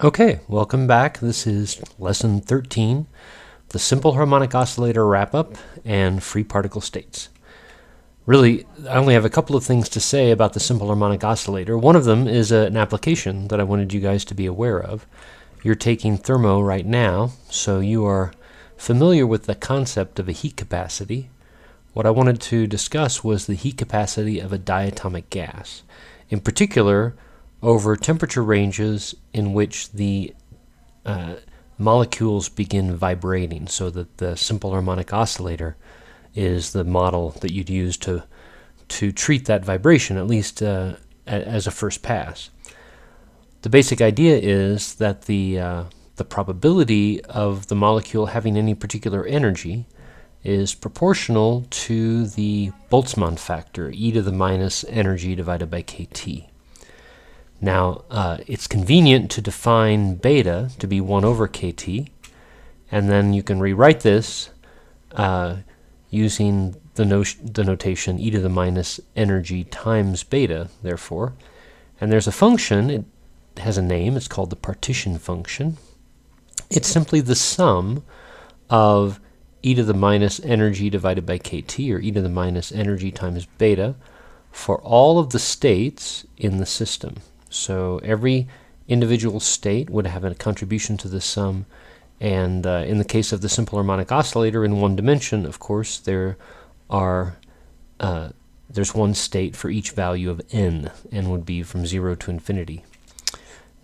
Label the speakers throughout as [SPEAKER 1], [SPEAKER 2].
[SPEAKER 1] Okay, welcome back. This is lesson 13, the simple harmonic oscillator wrap-up and free particle states. Really, I only have a couple of things to say about the simple harmonic oscillator. One of them is a, an application that I wanted you guys to be aware of. You're taking thermo right now, so you are familiar with the concept of a heat capacity. What I wanted to discuss was the heat capacity of a diatomic gas. In particular, over temperature ranges in which the uh, molecules begin vibrating, so that the simple harmonic oscillator is the model that you'd use to to treat that vibration, at least uh, as a first pass. The basic idea is that the uh, the probability of the molecule having any particular energy is proportional to the Boltzmann factor, e to the minus energy divided by kT. Now, uh, it's convenient to define beta to be 1 over kT, and then you can rewrite this uh, using the, the notation e to the minus energy times beta, therefore. And there's a function, it has a name, it's called the partition function. It's simply the sum of e to the minus energy divided by kT, or e to the minus energy times beta, for all of the states in the system. So every individual state would have a contribution to the sum. And uh, in the case of the simple harmonic oscillator in one dimension, of course, there are uh, there's one state for each value of n. n would be from 0 to infinity.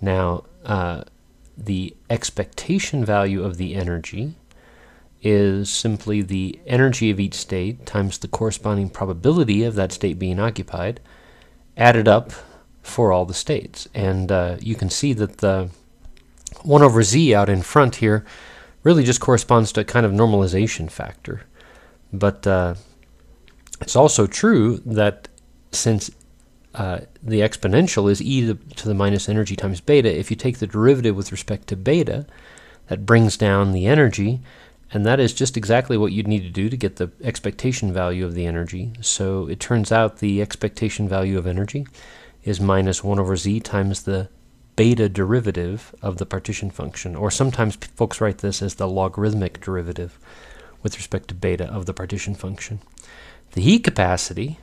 [SPEAKER 1] Now, uh, the expectation value of the energy is simply the energy of each state times the corresponding probability of that state being occupied added up for all the states. And uh, you can see that the 1 over z out in front here really just corresponds to a kind of normalization factor. But uh, it's also true that since uh, the exponential is e to, to the minus energy times beta, if you take the derivative with respect to beta, that brings down the energy, and that is just exactly what you'd need to do to get the expectation value of the energy. So it turns out the expectation value of energy is minus 1 over z times the beta derivative of the partition function. Or sometimes folks write this as the logarithmic derivative with respect to beta of the partition function. The heat capacity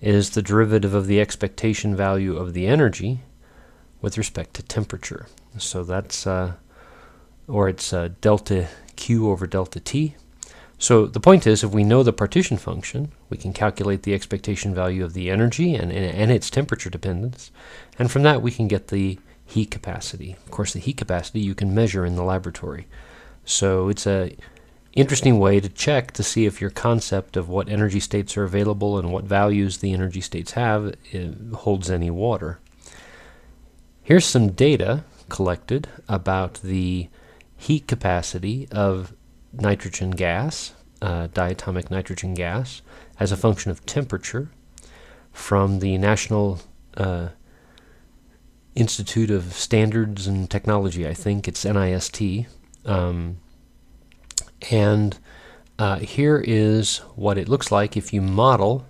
[SPEAKER 1] is the derivative of the expectation value of the energy with respect to temperature. So that's, uh, or it's uh, delta Q over delta T. So the point is, if we know the partition function, we can calculate the expectation value of the energy and, and, its temperature dependence. And from that, we can get the heat capacity. Of course, the heat capacity you can measure in the laboratory. So it's a interesting way to check to see if your concept of what energy states are available and what values the energy states have eh, holds any water. Here's some data collected about the heat capacity of nitrogen gas, uh, diatomic nitrogen gas, as a function of temperature from the National uh, Institute of Standards and Technology, I think it's NIST. Um, and uh, here is what it looks like if you model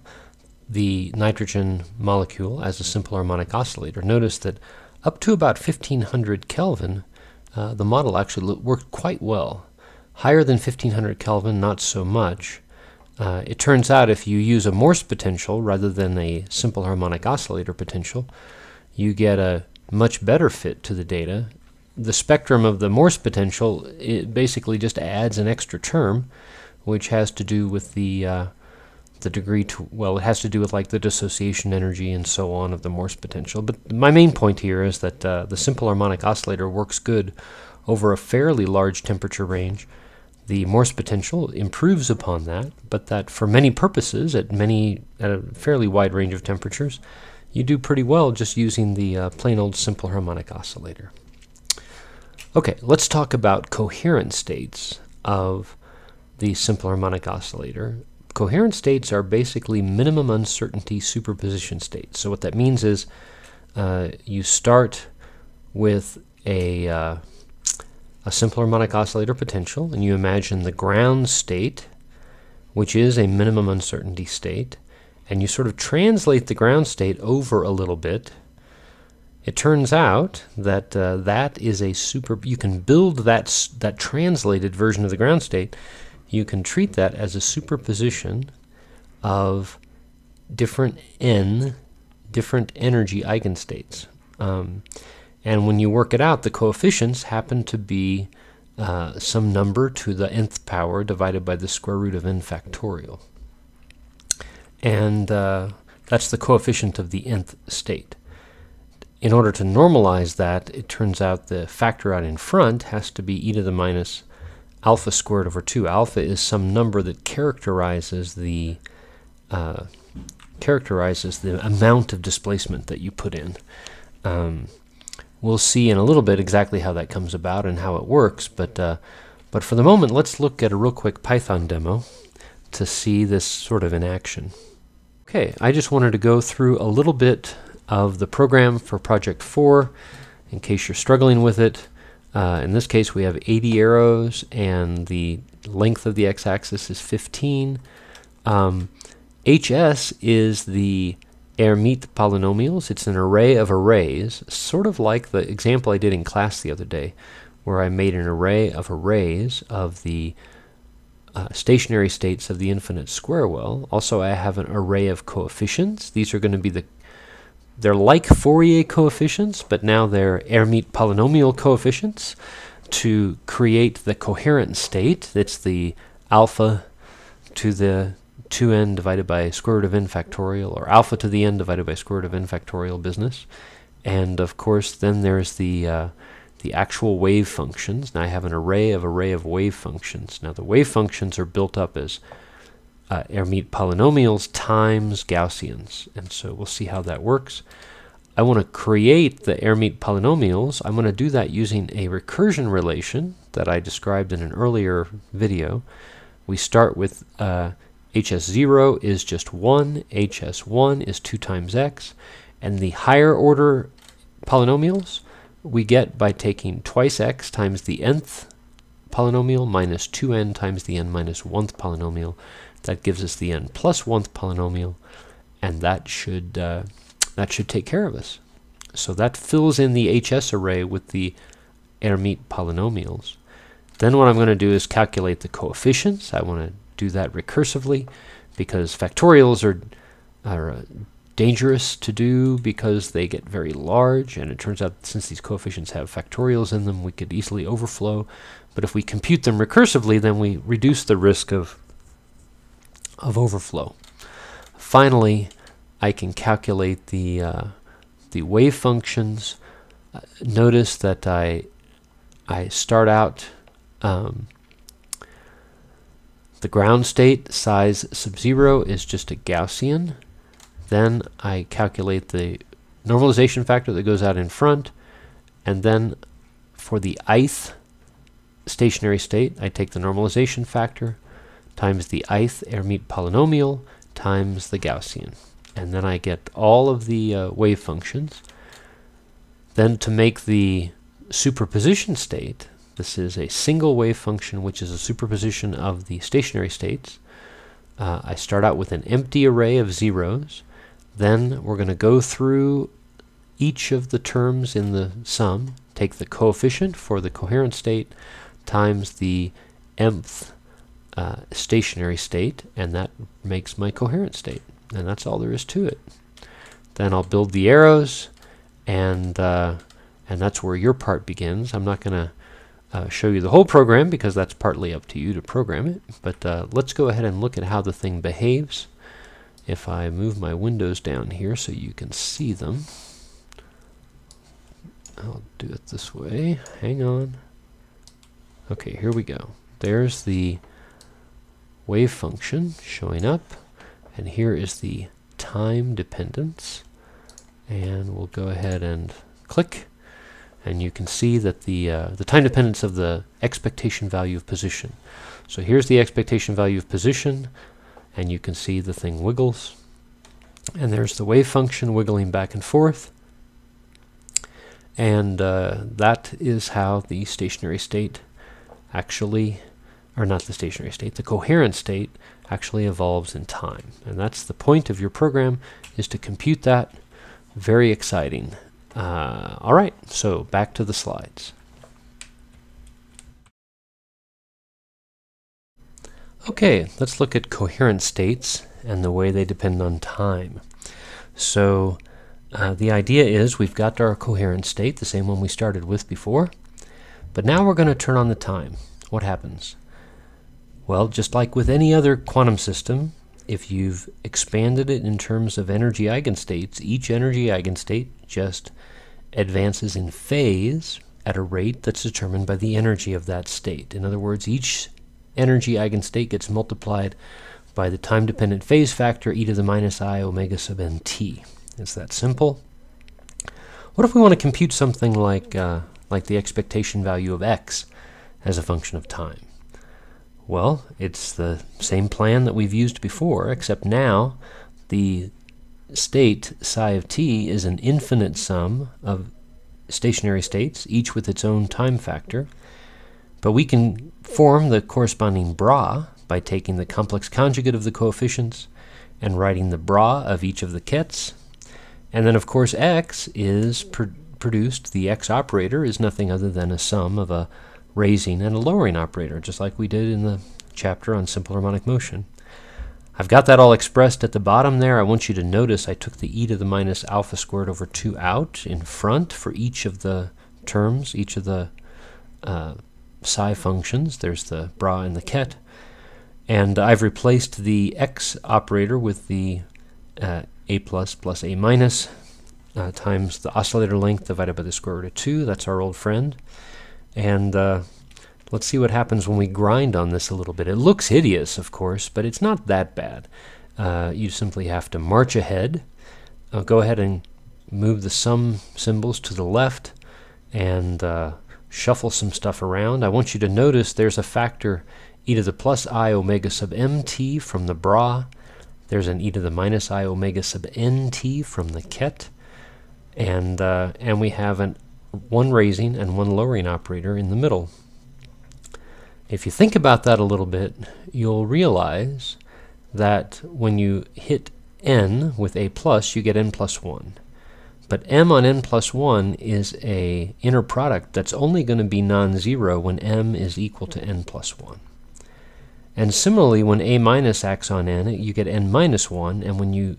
[SPEAKER 1] the nitrogen molecule as a simple harmonic oscillator. Notice that up to about 1500 Kelvin, uh, the model actually worked quite well. Higher than 1500 Kelvin, not so much. Uh, it turns out if you use a Morse potential rather than a simple harmonic oscillator potential, you get a much better fit to the data. The spectrum of the Morse potential it basically just adds an extra term, which has to do with the uh, the degree to well, it has to do with like the dissociation energy and so on of the Morse potential. But my main point here is that uh, the simple harmonic oscillator works good over a fairly large temperature range the Morse potential improves upon that, but that for many purposes, at many at a fairly wide range of temperatures, you do pretty well just using the uh, plain old simple harmonic oscillator. Okay, let's talk about coherent states of the simple harmonic oscillator. Coherent states are basically minimum uncertainty superposition states. So what that means is uh, you start with a uh, a simple harmonic oscillator potential, and you imagine the ground state, which is a minimum uncertainty state, and you sort of translate the ground state over a little bit, It turns out that uh, that is a super. You can build that that translated version of the ground state. You can treat that as a superposition of different n, different energy eigenstates. Um, and when you work it out, the coefficients happen to be uh, some number to the nth power divided by the square root of n factorial. And uh, that's the coefficient of the nth state. In order to normalize that, it turns out the factor out in front has to be e to the minus alpha squared over 2. Alpha is some number that characterizes the uh, characterizes the amount of displacement that you put in. Um, we'll see in a little bit exactly how that comes about and how it works, but uh, but for the moment, let's look at a real quick Python demo to see this sort of in action. Okay, I just wanted to go through a little bit of the program for Project 4 in case you're struggling with it. Uh, in this case, we have 80 arrows and the length of the x-axis is 15. Um, HS is the Hermite polynomials. It's an array of arrays, sort of like the example I did in class the other day, where I made an array of arrays of the uh, stationary states of the infinite square well. Also, I have an array of coefficients. These are going to be the they're like Fourier coefficients, but now they're Hermite polynomial coefficients to create the coherent state. That's the alpha to the 2n divided by square root of n factorial, or alpha to the n divided by square root of n factorial business. And of course, then there's the uh, the actual wave functions. Now I have an array of array of wave functions. Now the wave functions are built up as uh, Hermite polynomials times Gaussians. And so we'll see how that works. I want to create the Hermite polynomials. I'm going to do that using a recursion relation that I described in an earlier video. We start with uh, hs0 is just 1, hs1 is 2 times x, and the higher order polynomials we get by taking twice x times the nth polynomial minus 2n times the n minus 1th polynomial that gives us the n plus 1th polynomial, and that should, uh, that should take care of us. So that fills in the HS array with the Hermite polynomials. Then what I'm going to do is calculate the coefficients. I want to do that recursively because factorials are, are uh, dangerous to do because they get very large and it turns out since these coefficients have factorials in them we could easily overflow but if we compute them recursively then we reduce the risk of of overflow. Finally, I can calculate the, uh, the wave functions. Uh, notice that I, I start out um, the ground state psi sub 0 is just a Gaussian. Then I calculate the normalization factor that goes out in front. And then for the ith stationary state, I take the normalization factor times the ith Hermite polynomial times the Gaussian. And then I get all of the uh, wave functions. Then to make the superposition state, this is a single wave function which is a superposition of the stationary states. Uh, I start out with an empty array of zeros. Then we're going to go through each of the terms in the sum, take the coefficient for the coherent state times the mth uh, stationary state, and that makes my coherent state. And that's all there is to it. Then I'll build the arrows, and uh, and that's where your part begins. I'm not going to uh, show you the whole program because that's partly up to you to program it. But uh, let's go ahead and look at how the thing behaves. If I move my windows down here so you can see them, I'll do it this way. Hang on. Okay, here we go. There's the wave function showing up. And here is the time dependence. And we'll go ahead and click. And you can see that the, uh, the time dependence of the expectation value of position. So here's the expectation value of position. And you can see the thing wiggles. And there's the wave function wiggling back and forth. And uh, that is how the stationary state actually or not the stationary state, the coherent state actually evolves in time. And that's the point of your program, is to compute that. Very exciting. Uh, all right, so back to the slides. Okay, let's look at coherent states and the way they depend on time. So uh, the idea is we've got our coherent state, the same one we started with before, but now we're going to turn on the time. What happens? Well, just like with any other quantum system, if you've expanded it in terms of energy eigenstates, each energy eigenstate just advances in phase at a rate that's determined by the energy of that state. In other words, each energy eigenstate gets multiplied by the time-dependent phase factor e to the minus i omega sub nt. It's that simple. What if we want to compute something like, uh, like the expectation value of x as a function of time? Well, it's the same plan that we've used before, except now the state psi of t is an infinite sum of stationary states, each with its own time factor. But we can form the corresponding bra by taking the complex conjugate of the coefficients and writing the bra of each of the kets. And then, of course, x is pr produced, the x operator is nothing other than a sum of a raising and a lowering operator, just like we did in the chapter on simple harmonic motion. I've got that all expressed at the bottom there. I want you to notice I took the e to the minus alpha squared over 2 out in front for each of the terms, each of the uh, psi functions. There's the bra and the ket. And I've replaced the x operator with the uh, a plus plus a minus uh, times the oscillator length divided by the square root of 2. That's our old friend. And uh, let's see what happens when we grind on this a little bit. It looks hideous, of course, but it's not that bad. Uh, you simply have to march ahead. Uh, go ahead and move the sum symbols to the left and uh, shuffle some stuff around. I want you to notice there's a factor e to the plus i omega sub mt from the bra. There's an e to the minus i omega sub nt from the ket. And, uh, and we have an one raising and one lowering operator in the middle. If you think about that a little bit, you'll realize that when you hit n with a plus, you get n plus 1. But m on n plus 1 is a inner product that's only going to be non-zero when m is equal to n plus 1. And similarly, when a minus acts on n, you get n minus 1, and when you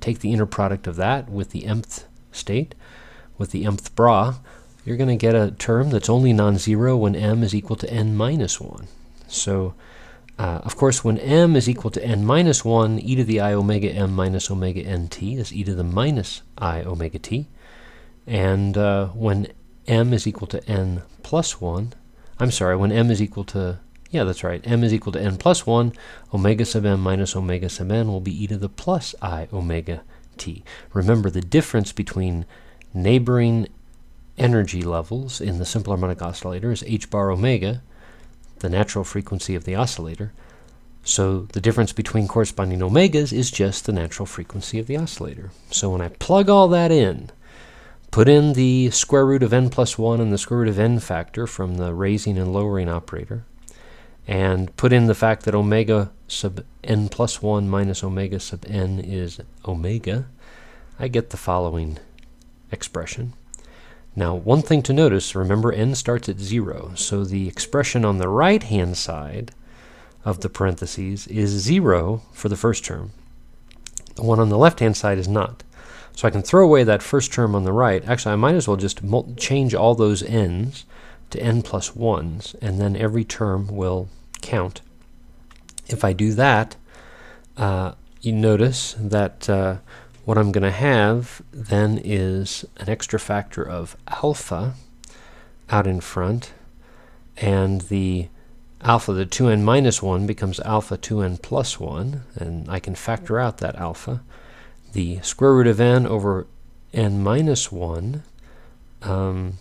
[SPEAKER 1] take the inner product of that with the mth state, with the mth bra, you're going to get a term that's only non-zero when m is equal to n minus 1. So, uh, of course, when m is equal to n minus 1, e to the i omega m minus omega nt is e to the minus i omega t. And uh, when m is equal to n plus 1, I'm sorry, when m is equal to, yeah, that's right, m is equal to n plus 1, omega sub m minus omega sub n will be e to the plus i omega t. Remember, the difference between neighboring energy levels in the simple harmonic oscillator is h bar omega, the natural frequency of the oscillator. So the difference between corresponding omegas is just the natural frequency of the oscillator. So when I plug all that in, put in the square root of n plus 1 and the square root of n factor from the raising and lowering operator, and put in the fact that omega sub n plus 1 minus omega sub n is omega, I get the following expression. Now, one thing to notice, remember n starts at 0, so the expression on the right-hand side of the parentheses is 0 for the first term. The one on the left-hand side is not. So I can throw away that first term on the right. Actually, I might as well just change all those n's to n plus 1s, and then every term will count. If I do that, uh, you notice that uh, what I'm going to have then is an extra factor of alpha out in front, and the alpha, the 2n minus 1, becomes alpha 2n plus 1, and I can factor out that alpha. The square root of n over n minus 1, um,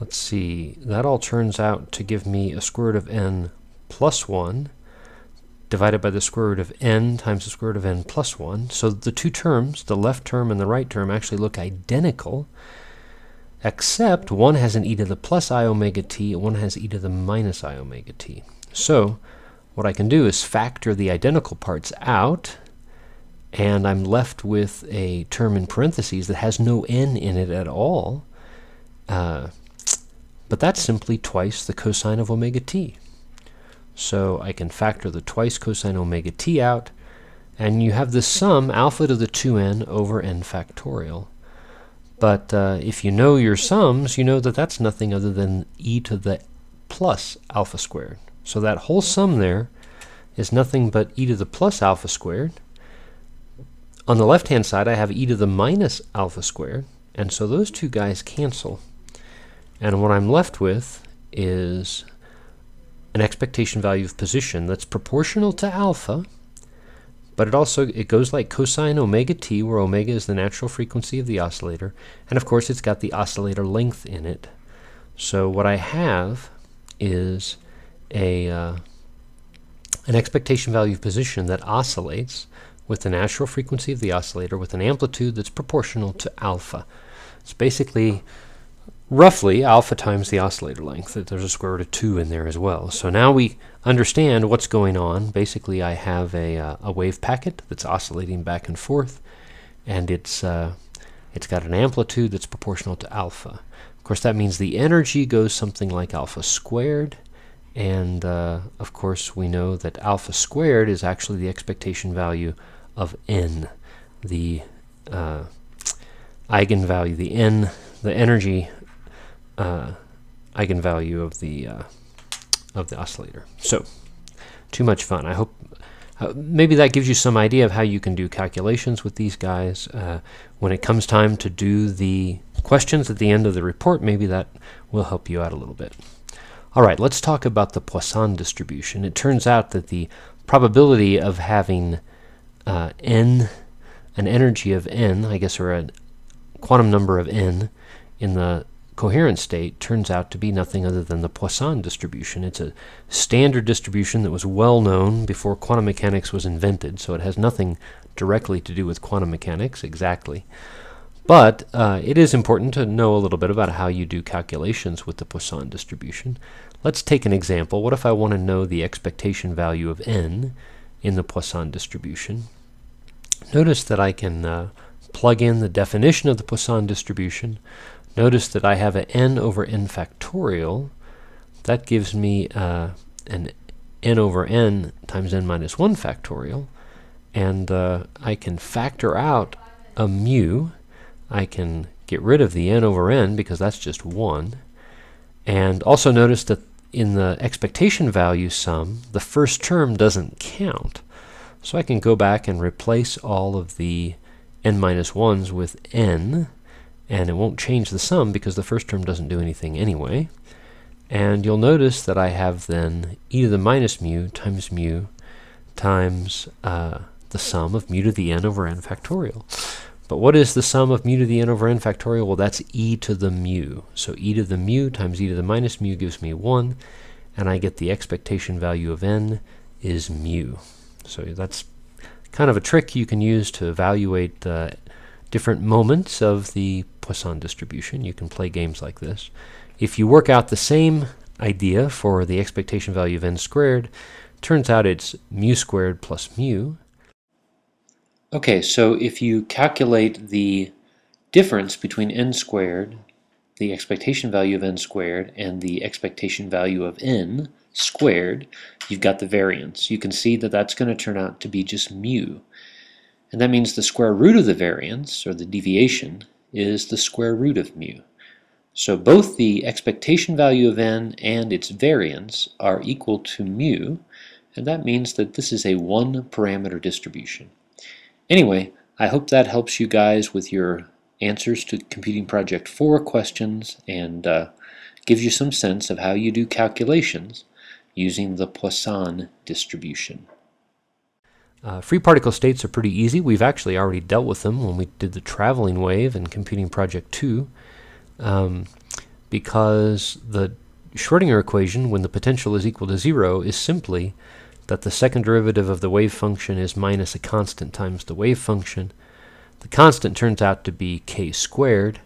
[SPEAKER 1] let's see, that all turns out to give me a square root of n plus 1, divided by the square root of n times the square root of n plus 1. So the two terms, the left term and the right term, actually look identical, except one has an e to the plus i omega t, and one has e to the minus i omega t. So what I can do is factor the identical parts out, and I'm left with a term in parentheses that has no n in it at all. Uh, but that's simply twice the cosine of omega t. So I can factor the twice cosine omega t out, and you have the sum alpha to the 2n over n factorial. But uh, if you know your sums, you know that that's nothing other than e to the plus alpha squared. So that whole sum there is nothing but e to the plus alpha squared. On the left-hand side, I have e to the minus alpha squared, and so those two guys cancel. And what I'm left with is an expectation value of position that's proportional to alpha, but it also it goes like cosine omega t, where omega is the natural frequency of the oscillator, and of course it's got the oscillator length in it. So what I have is a uh, an expectation value of position that oscillates with the natural frequency of the oscillator with an amplitude that's proportional to alpha. It's basically roughly alpha times the oscillator length. There's a square root of 2 in there as well. So now we understand what's going on. Basically, I have a, uh, a wave packet that's oscillating back and forth, and it's, uh, it's got an amplitude that's proportional to alpha. Of course, that means the energy goes something like alpha squared, and uh, of course, we know that alpha squared is actually the expectation value of n, the uh, eigenvalue, the n, the energy uh, eigenvalue of the uh, of the oscillator. So, too much fun. I hope uh, maybe that gives you some idea of how you can do calculations with these guys. Uh, when it comes time to do the questions at the end of the report, maybe that will help you out a little bit. All right, let's talk about the Poisson distribution. It turns out that the probability of having uh, n, an energy of n, I guess, or a quantum number of n in the coherent state turns out to be nothing other than the Poisson distribution. It's a standard distribution that was well known before quantum mechanics was invented, so it has nothing directly to do with quantum mechanics exactly. But uh, it is important to know a little bit about how you do calculations with the Poisson distribution. Let's take an example. What if I want to know the expectation value of n in the Poisson distribution? Notice that I can uh, plug in the definition of the Poisson distribution Notice that I have an n over n factorial. That gives me uh, an n over n times n minus 1 factorial. And uh, I can factor out a mu. I can get rid of the n over n because that's just 1. And also notice that in the expectation value sum, the first term doesn't count. So I can go back and replace all of the n minus 1s with n and it won't change the sum because the first term doesn't do anything anyway. And you'll notice that I have then e to the minus mu times mu times uh, the sum of mu to the n over n factorial. But what is the sum of mu to the n over n factorial? Well, that's e to the mu. So e to the mu times e to the minus mu gives me 1, and I get the expectation value of n is mu. So that's kind of a trick you can use to evaluate uh, different moments of the Poisson distribution. You can play games like this. If you work out the same idea for the expectation value of n squared, turns out it's mu squared plus mu. Okay, so if you calculate the difference between n squared, the expectation value of n squared, and the expectation value of n squared, you've got the variance. You can see that that's going to turn out to be just mu. And that means the square root of the variance, or the deviation, is the square root of mu. So both the expectation value of n and its variance are equal to mu, and that means that this is a one parameter distribution. Anyway, I hope that helps you guys with your answers to Computing Project 4 questions and uh, gives you some sense of how you do calculations using the Poisson distribution. Uh, free particle states are pretty easy. We've actually already dealt with them when we did the traveling wave in Computing Project 2 um, because the Schrodinger equation, when the potential is equal to zero, is simply that the second derivative of the wave function is minus a constant times the wave function. The constant turns out to be k squared,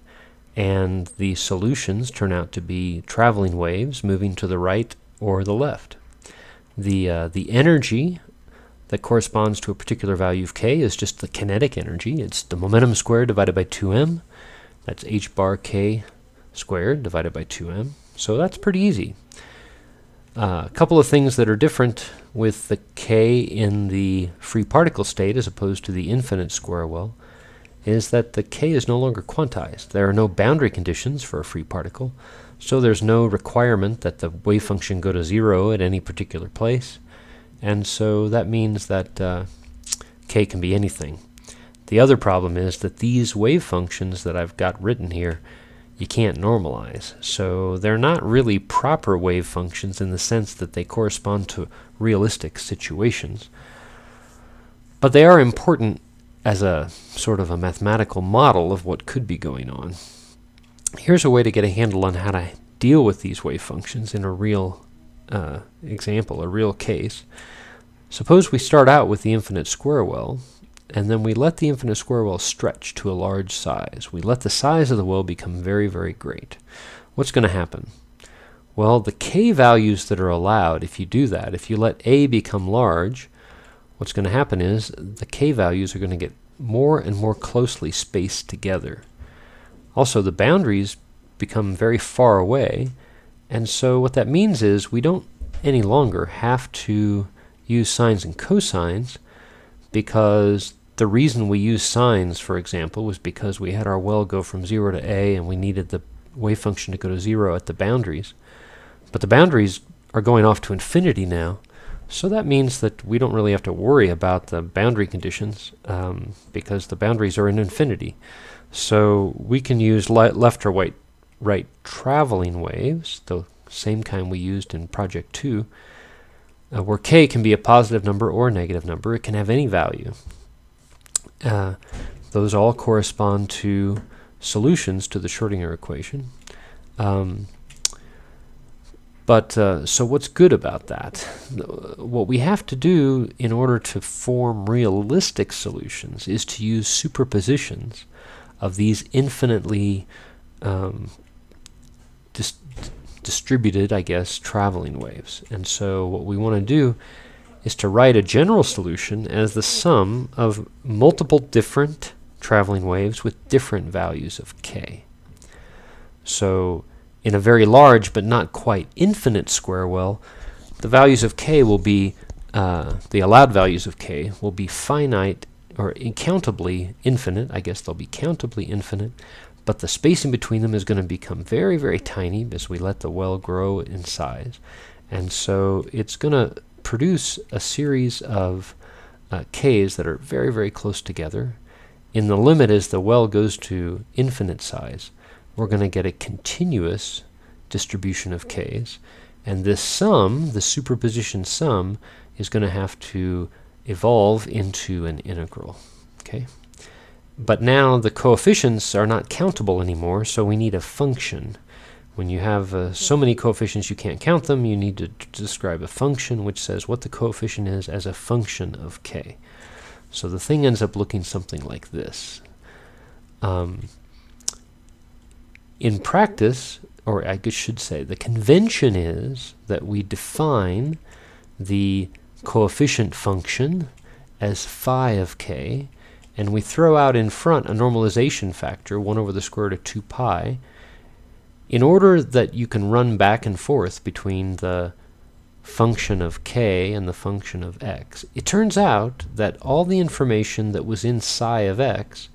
[SPEAKER 1] and the solutions turn out to be traveling waves moving to the right or the left. The, uh, the energy that corresponds to a particular value of k is just the kinetic energy. It's the momentum squared divided by 2m. That's h bar k squared divided by 2m. So that's pretty easy. Uh, a couple of things that are different with the k in the free particle state as opposed to the infinite square well is that the k is no longer quantized. There are no boundary conditions for a free particle, so there's no requirement that the wave function go to zero at any particular place, and so that means that uh, k can be anything. The other problem is that these wave functions that I've got written here you can't normalize. So they're not really proper wave functions in the sense that they correspond to realistic situations. But they are important as a sort of a mathematical model of what could be going on. Here's a way to get a handle on how to deal with these wave functions in a real uh, example, a real case. Suppose we start out with the infinite square well, and then we let the infinite square well stretch to a large size. We let the size of the well become very, very great. What's going to happen? Well, the k values that are allowed, if you do that, if you let a become large, what's going to happen is the k values are going to get more and more closely spaced together. Also, the boundaries become very far away, and so what that means is we don't any longer have to use sines and cosines because the reason we use sines, for example, was because we had our well go from 0 to a and we needed the wave function to go to 0 at the boundaries. But the boundaries are going off to infinity now, so that means that we don't really have to worry about the boundary conditions um, because the boundaries are in infinity. So we can use le left or right, right traveling waves, the same kind we used in Project 2, uh, where k can be a positive number or a negative number. It can have any value. Uh, those all correspond to solutions to the Schrodinger equation. Um, but uh, so what's good about that? What we have to do in order to form realistic solutions is to use superpositions of these infinitely um, dis distributed, I guess, traveling waves. And so what we want to do is to write a general solution as the sum of multiple different traveling waves with different values of k. So in a very large but not quite infinite square well, the values of k will be, uh, the allowed values of k will be finite or countably infinite. I guess they'll be countably infinite, but the spacing between them is going to become very, very tiny as we let the well grow in size. And so it's going to produce a series of uh, k's that are very, very close together. In the limit, as the well goes to infinite size, we're going to get a continuous distribution of k's. And this sum, the superposition sum, is going to have to evolve into an integral. Okay. But now the coefficients are not countable anymore, so we need a function. When you have uh, so many coefficients you can't count them, you need to describe a function which says what the coefficient is as a function of k. So the thing ends up looking something like this. Um, in practice, or I should say, the convention is that we define the coefficient function as phi of k, and we throw out in front a normalization factor, 1 over the square root of 2 pi, in order that you can run back and forth between the function of k and the function of x, it turns out that all the information that was in psi of x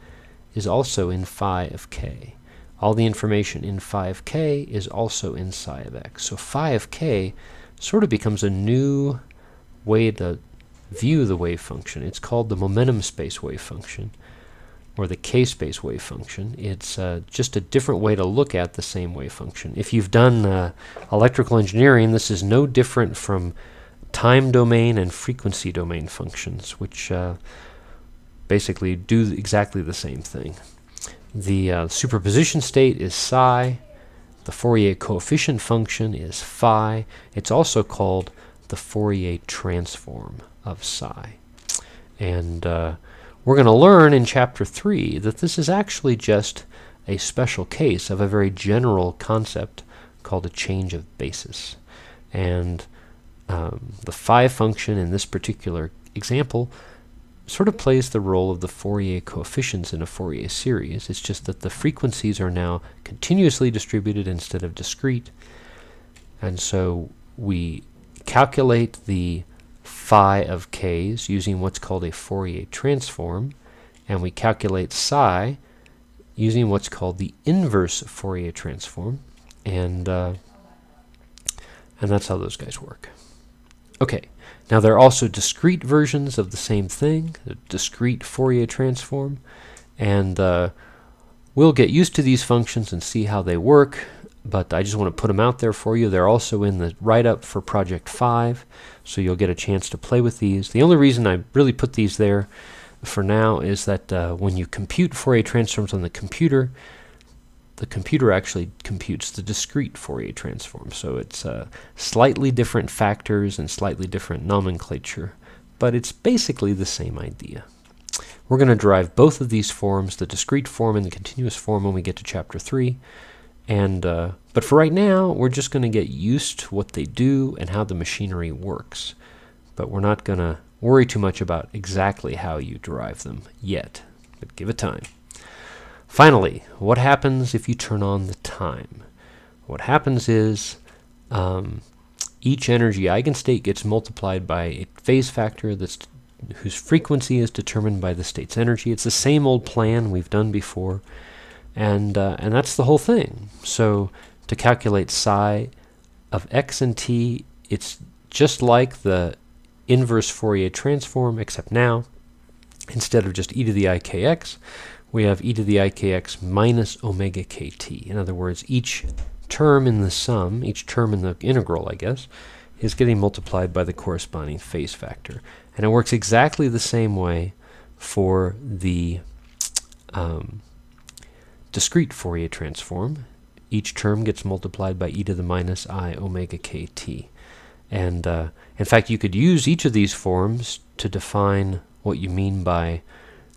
[SPEAKER 1] is also in phi of k. All the information in phi of k is also in psi of x. So phi of k sort of becomes a new way to view the wave function. It's called the momentum space wave function or the k-space wave function. It's uh, just a different way to look at the same wave function. If you've done uh, electrical engineering, this is no different from time domain and frequency domain functions, which uh, basically do exactly the same thing. The uh, superposition state is psi. The Fourier coefficient function is phi. It's also called the Fourier transform of psi. And uh, we're going to learn in Chapter 3 that this is actually just a special case of a very general concept called a change of basis. And um, the phi function in this particular example sort of plays the role of the Fourier coefficients in a Fourier series. It's just that the frequencies are now continuously distributed instead of discrete. And so we calculate the phi of k's using what's called a Fourier transform, and we calculate psi using what's called the inverse Fourier transform, and uh, and that's how those guys work. Okay, now there are also discrete versions of the same thing, the discrete Fourier transform, and uh, we'll get used to these functions and see how they work, but I just want to put them out there for you. They're also in the write-up for Project 5, so you'll get a chance to play with these. The only reason I really put these there for now is that uh, when you compute Fourier transforms on the computer, the computer actually computes the discrete Fourier transform. So it's uh, slightly different factors and slightly different nomenclature, but it's basically the same idea. We're going to derive both of these forms, the discrete form and the continuous form, when we get to chapter 3. And uh, But for right now, we're just going to get used to what they do and how the machinery works. But we're not going to worry too much about exactly how you derive them yet. But give it time. Finally, what happens if you turn on the time? What happens is um, each energy eigenstate gets multiplied by a phase factor that's whose frequency is determined by the state's energy. It's the same old plan we've done before, and uh, and that's the whole thing. So to calculate psi of x and t, it's just like the inverse Fourier transform, except now instead of just e to the ikx, we have e to the ikx minus omega kt. In other words, each term in the sum, each term in the integral, I guess, is getting multiplied by the corresponding phase factor. And it works exactly the same way for the um, discrete Fourier transform. Each term gets multiplied by e to the minus i omega kt. And uh, in fact, you could use each of these forms to define what you mean by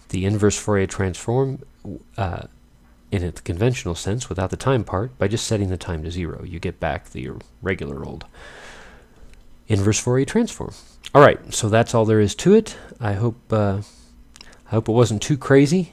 [SPEAKER 1] the inverse Fourier transform uh, in the conventional sense without the time part by just setting the time to zero. You get back the regular old inverse Fourier transform. All right, so that's all there is to it. I hope uh, I hope it wasn't too crazy,